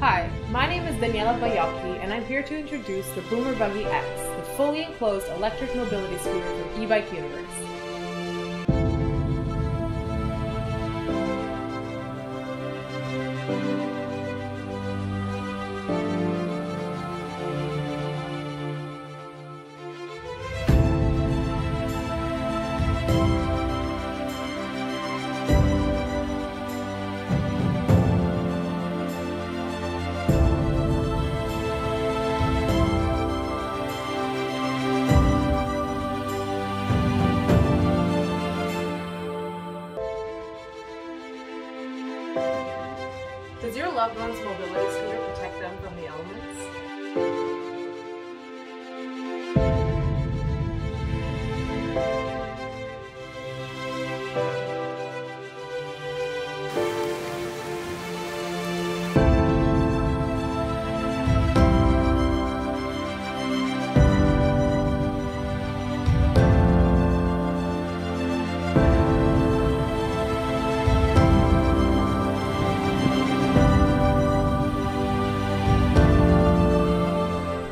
Hi, my name is Daniela Bayocki, and I'm here to introduce the Boomerbuggy X, the fully enclosed electric mobility scooter from eBike Universe. Does your loved one's mobility scooter protect them from the elements?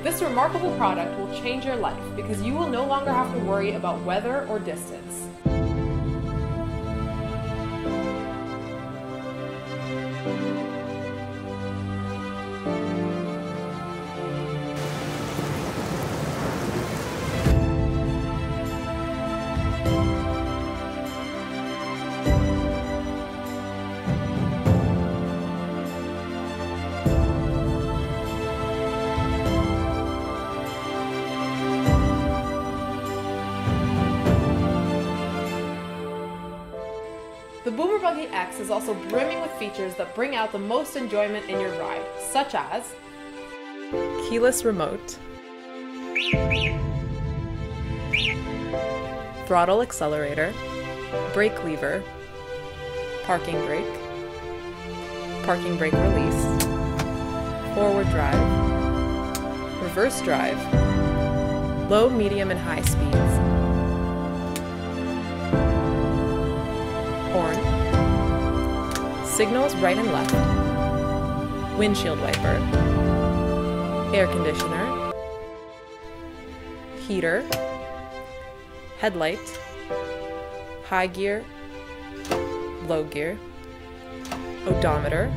This remarkable product will change your life because you will no longer have to worry about weather or distance. Boomerbuggy X is also brimming with features that bring out the most enjoyment in your ride, such as keyless remote, throttle accelerator, brake lever, parking brake, parking brake release, forward drive, reverse drive, low, medium, and high speeds, signals right and left, windshield wiper, air conditioner, heater, headlight, high gear, low gear, odometer,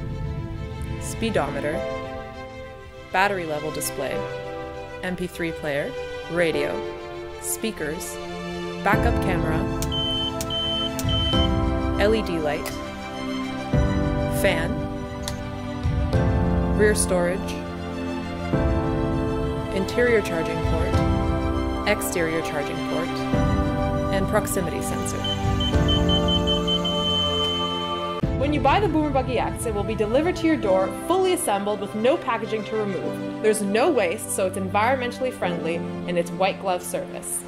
speedometer, battery level display, MP3 player, radio, speakers, backup camera, LED light, fan, rear storage, interior charging port, exterior charging port, and proximity sensor. When you buy the Boomerbuggy X, it will be delivered to your door fully assembled with no packaging to remove. There's no waste, so it's environmentally friendly and its white glove service.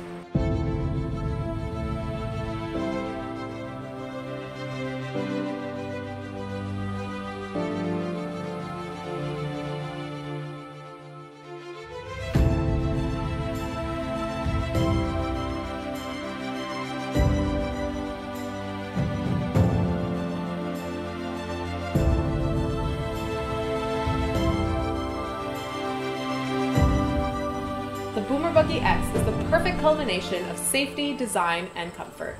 Buggy X is the perfect culmination of safety, design, and comfort.